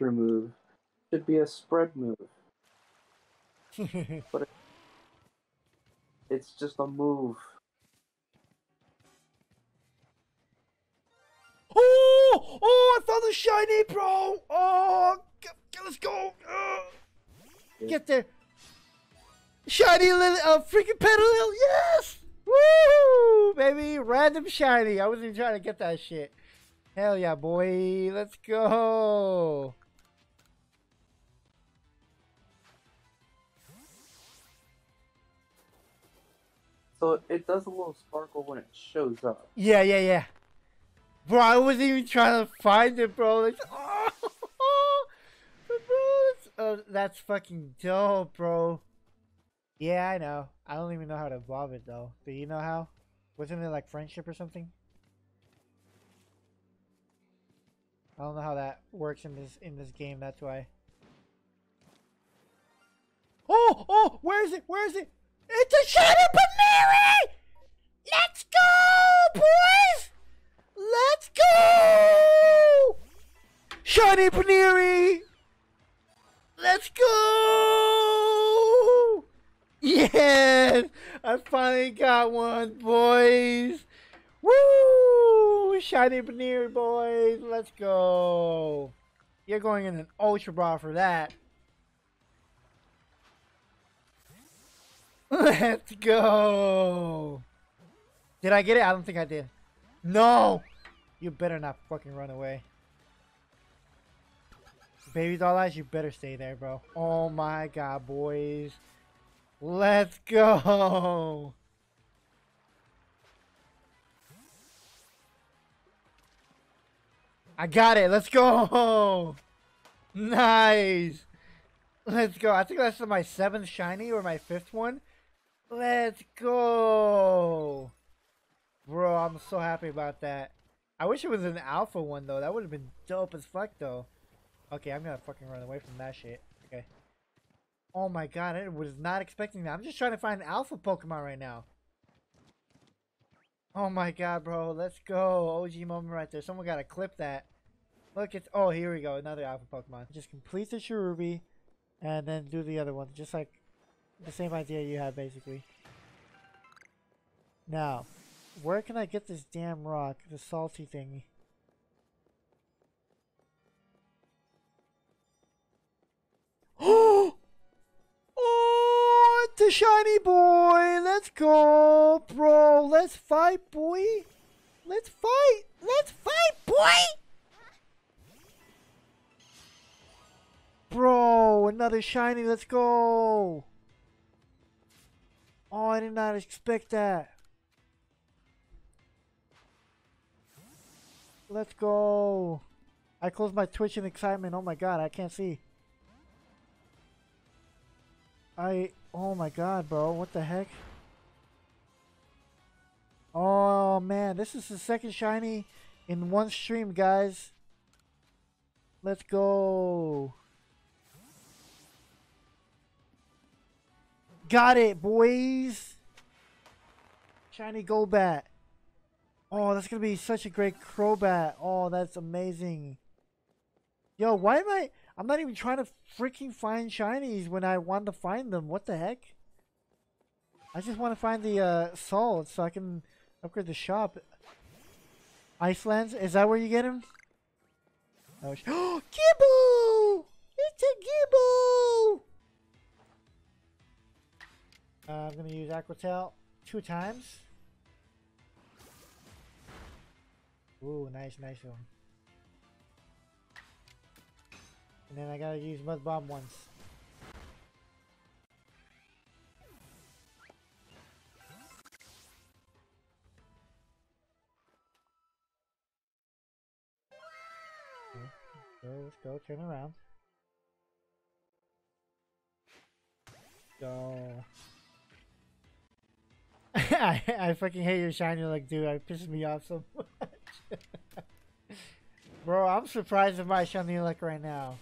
move. Should be a spread move. But it's just a move. oh, oh! I found the shiny, bro. Oh, get, get, let's go. Uh, get there. Shiny little uh, freaking Petilil. Yes. Woo, baby! Random shiny. I wasn't even trying to get that shit. Hell yeah, boy. Let's go. So it does a little sparkle when it shows up. Yeah, yeah, yeah. Bro, I wasn't even trying to find it, bro. Like, oh, bro, that's, uh, that's fucking dope, bro. Yeah, I know. I don't even know how to evolve it, though. Do you know how? Wasn't it like friendship or something? I don't know how that works in this in this game. That's why. Oh, oh, where is it? Where is it? It's a Shiny Buneary! Let's go, boys! Let's go! Shiny Buneary! Let's go! Yes! I finally got one, boys! Woo! Shiny Buneary, boys! Let's go! You're going in an Ultra Ball for that. Let's go. Did I get it? I don't think I did. No! You better not fucking run away. Baby doll eyes, you better stay there, bro. Oh my god, boys. Let's go! I got it. Let's go! Nice! Let's go. I think that's my seventh shiny or my fifth one. Let's go. Bro, I'm so happy about that. I wish it was an alpha one, though. That would have been dope as fuck, though. Okay, I'm gonna fucking run away from that shit. Okay. Oh my god, I was not expecting that. I'm just trying to find alpha Pokemon right now. Oh my god, bro. Let's go. OG moment right there. Someone gotta clip that. Look, it's... Oh, here we go. Another alpha Pokemon. Just complete the Cherubi. And then do the other one. Just like the same idea you had, basically. Now, where can I get this damn rock? The salty thingy. oh, it's a shiny boy. Let's go, bro. Let's fight, boy. Let's fight. Let's fight, boy. Bro, another shiny. Let's go. Oh, I did not expect that. Let's go. I closed my Twitch in excitement. Oh my god, I can't see. I... Oh my god, bro. What the heck? Oh man, this is the second shiny in one stream, guys. Let's go. Got it, boys. Shiny Golbat. Oh, that's going to be such a great Crobat. Oh, that's amazing. Yo, why am I... I'm not even trying to freaking find shinies when I want to find them. What the heck? I just want to find the uh, salt so I can upgrade the shop. Icelands? Is that where you get him? Oh, Gible! It's a Gible! Uh, I'm going to use Aqua Tail two times. Ooh, nice, nice one. And then I gotta use Mud Bomb once. Okay, let's go, turn around. Go. I, I fucking hate your shiny like dude. I pisses me off so much. Bro, I'm surprised at my shiny like right now.